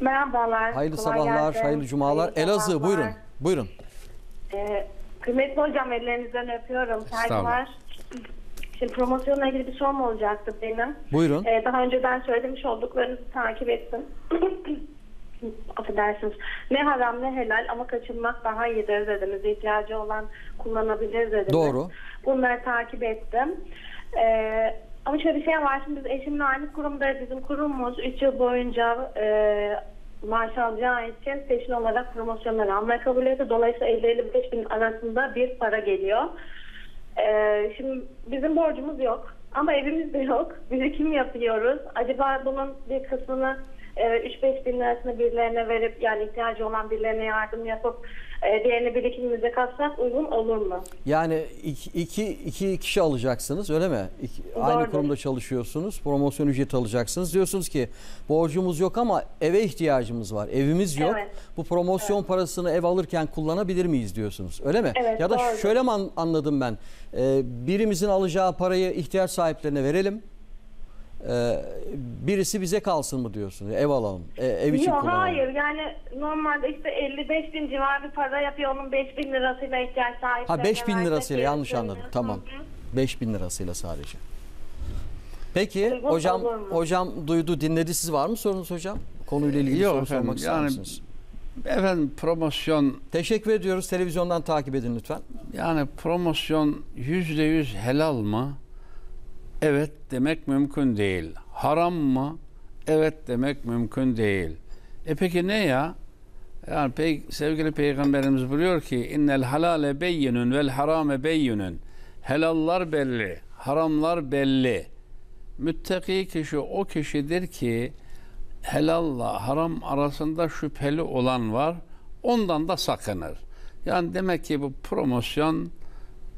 Merhabalar. Hayırlı kolay sabahlar, gelsin. hayırlı cumalar. Hayırlı Elazığ sabahlar. buyurun. Buyurun. Ee, kıymetli hocam ellerinizden öpüyorum. Saygılar. Şimdi promosyonla ilgili bir sorum olacaktı benim. Buyurun. Ee, daha önceden söylemiş olduklarınızı takip ettim. Affedersiniz. Ne haram ne helal ama kaçınmak daha iyidir dediniz. İhtiyacı olan kullanabilir dediniz. Doğru. Bunları takip ettim. Ee, ama şöyle bir şey var. Şimdi biz eşimle aynı kurumda bizim kurumumuz 3 yıl boyunca e, maaş alacağı için peşin olarak promosyonları almaya kabul etti. Dolayısıyla 50-55 bin arasında bir para geliyor. Ee, şimdi bizim borcumuz yok. Ama evimiz de yok. Birikim yapıyoruz. Acaba bunun bir kısmını e, 3-5 bin lirasını birilerine verip yani ihtiyacı olan birilerine yardım yapıp e, diğerini birikimimize katsak uygun olur mu? Yani iki, iki, iki kişi alacaksınız öyle mi? İki- aynı kurumda çalışıyorsunuz. Promosyon ücreti alacaksınız. Diyorsunuz ki borcumuz yok ama eve ihtiyacımız var. Evimiz yok. Evet. Bu promosyon parasını ev alırken kullanabilir miyiz diyorsunuz. Öyle mi? Evet, ya da doğru. şöyle mi an- anladım ben? Ee, birimizin alacağı parayı ihtiyaç sahiplerine verelim. Ee, birisi bize kalsın mı diyorsunuz? Ev alalım. e, ev için Yok kullanalım. hayır yani normalde işte 55 bin civarı bir para yapıyor onun 5 bin lirasıyla ihtiyaç sahiplerine Ha 5000 versek lirasıyla yanlış anladım. Tamam. Hı hı. 5000 lirasıyla sadece. Peki Uygun hocam olur mu? hocam duydu dinledi siz var mı sorunuz hocam? Konuyla ilgili Yok soru efendim, sormak ister yani- misiniz? Efendim promosyon Teşekkür ediyoruz. Televizyondan takip edin lütfen. yani promosyon yüzde yüz helal mı? Evet demek mümkün değil. Haram mı? Evet demek mümkün değil. E peki ne ya? Yani pey, sevgili peygamberimiz buyuruyor ki innel halale beyyinun vel harame beyyinun. Helallar belli, haramlar belli. Müttaki kişi o kişidir ki helalla haram arasında şüpheli olan var. Ondan da sakınır. Yani demek ki bu promosyon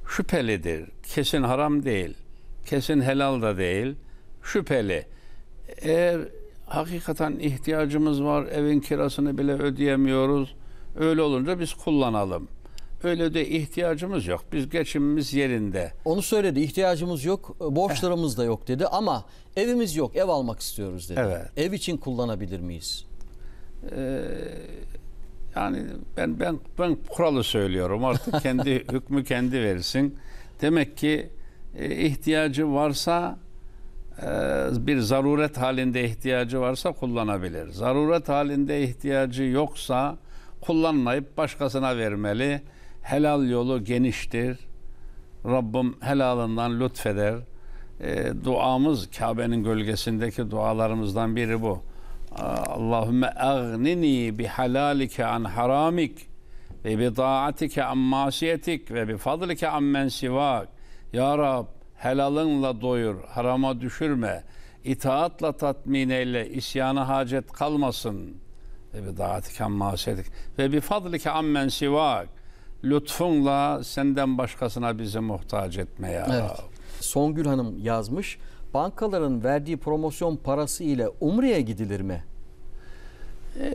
şüphelidir. Kesin haram değil. Kesin helal da değil. Şüpheli. Eğer hakikaten ihtiyacımız var, evin kirasını bile ödeyemiyoruz. Öyle olunca biz kullanalım. Öyle de ihtiyacımız yok. Biz geçimimiz yerinde. Onu söyledi. İhtiyacımız yok, borçlarımız da yok dedi ama evimiz yok, ev almak istiyoruz dedi. Evet. Ev için kullanabilir miyiz? Ee, yani ben ben ben kuralı söylüyorum. Artık kendi hükmü kendi versin. Demek ki e, ihtiyacı varsa e, bir zaruret halinde ihtiyacı varsa kullanabilir. Zaruret halinde ihtiyacı yoksa kullanmayıp başkasına vermeli. Helal yolu geniştir. Rabbim helalından lütfeder. E, duamız Kabe'nin gölgesindeki dualarımızdan biri bu. Allahümme agnini bi halalike an haramik ve bi taatike an masiyetik ve bi fadlike an men sivak. Ya Rab helalınla doyur, harama düşürme. İtaatla tatmin eyle, isyana hacet kalmasın. Ve bi taatike an masiyetik ve bi fadlike an men sivak. Lütfunla senden başkasına bizi muhtaç etme ya Evet. Rab. Songül Hanım yazmış. Bankaların verdiği promosyon parası ile Umre'ye gidilir mi?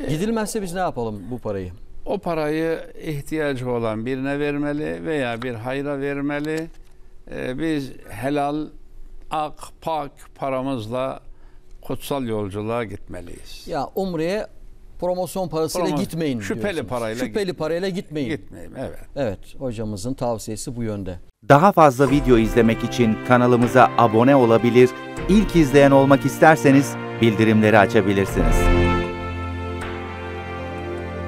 Gidilmezse biz ne yapalım bu parayı? O parayı ihtiyacı olan birine vermeli veya bir hayra vermeli. Ee, biz helal, ak, pak paramızla kutsal yolculuğa gitmeliyiz. Ya Umre'ye promosyon parasıyla Promo- gitmeyin şüpheli diyorsunuz. parayla Şüpheli gitmeyin. parayla gitmeyin. Gitmeyeyim, evet. Evet hocamızın tavsiyesi bu yönde. Daha fazla video izlemek için kanalımıza abone olabilir, ilk izleyen olmak isterseniz bildirimleri açabilirsiniz.